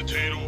meditate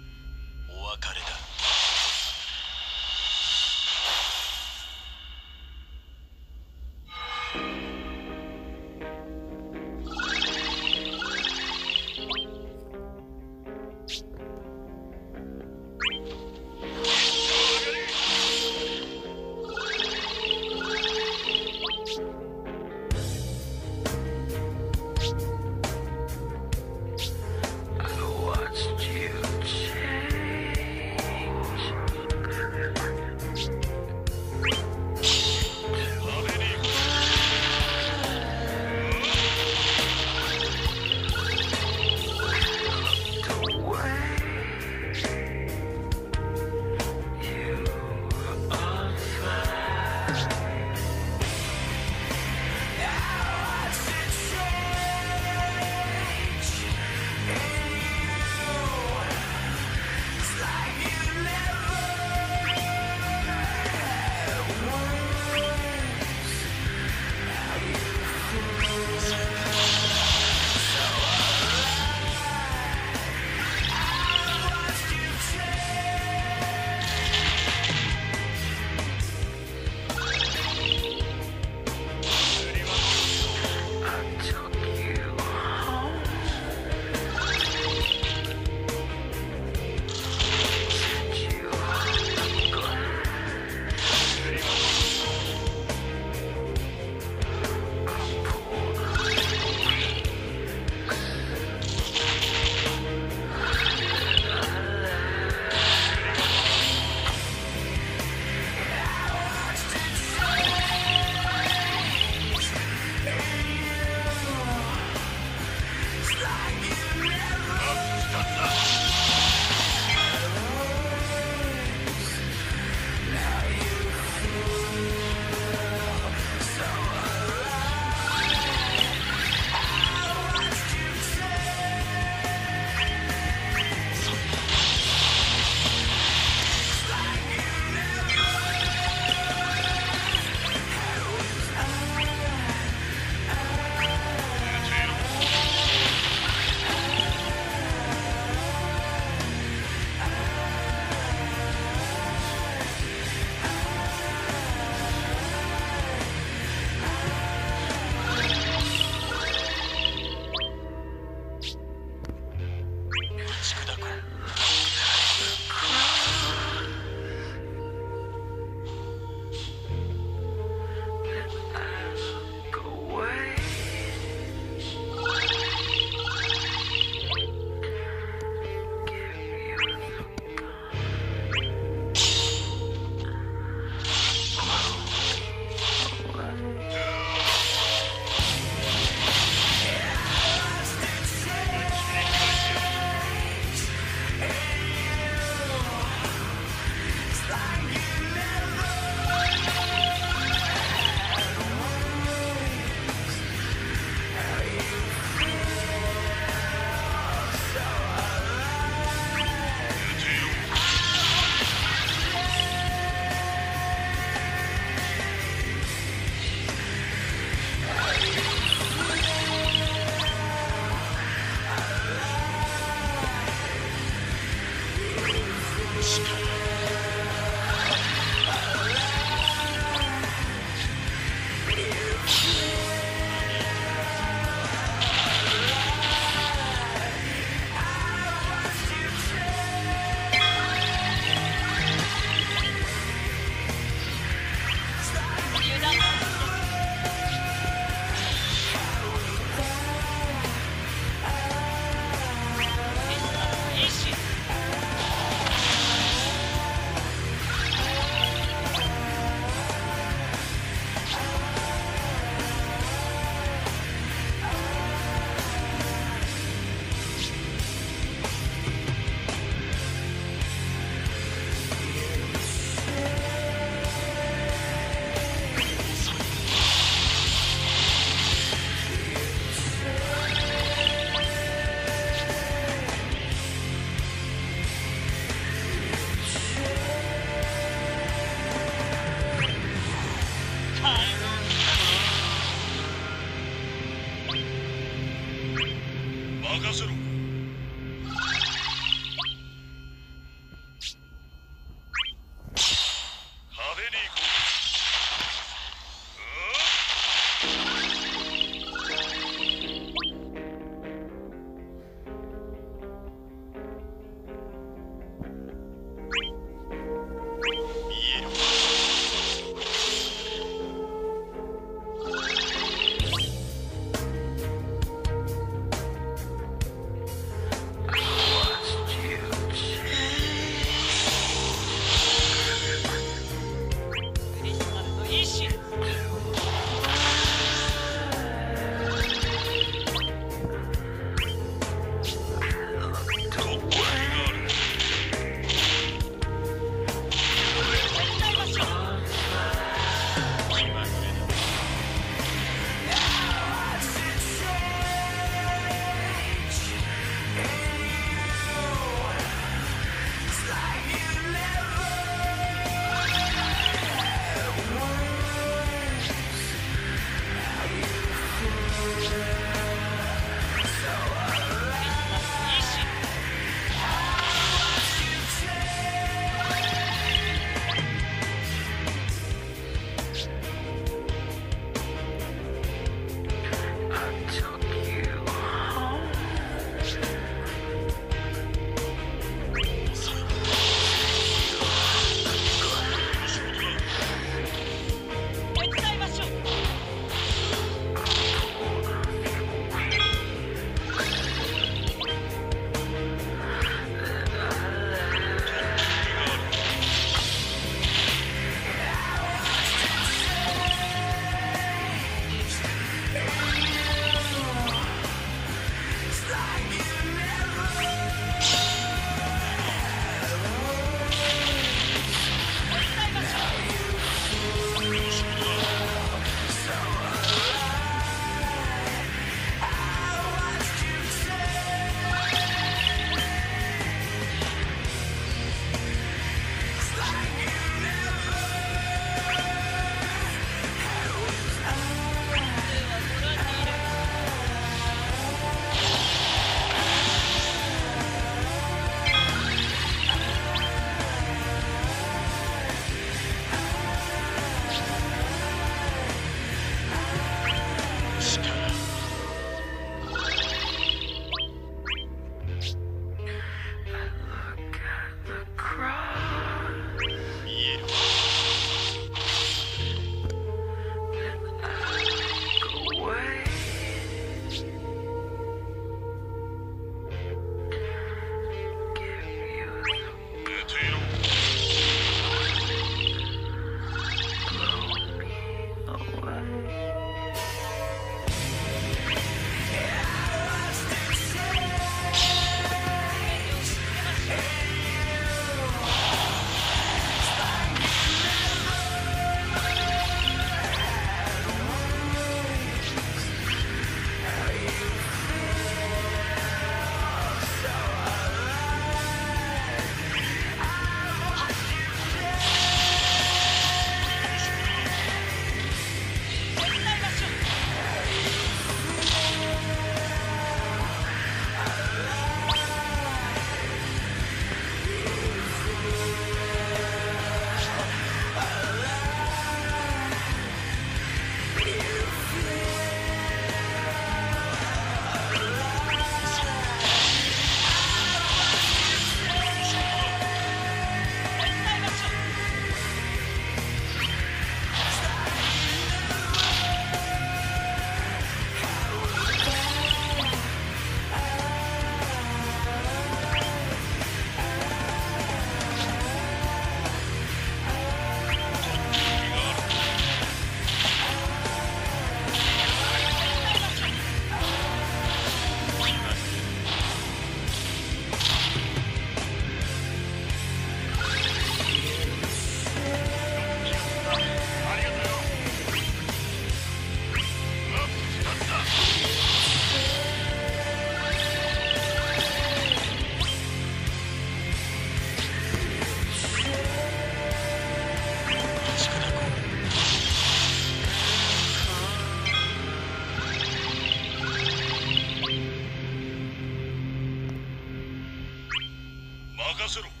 する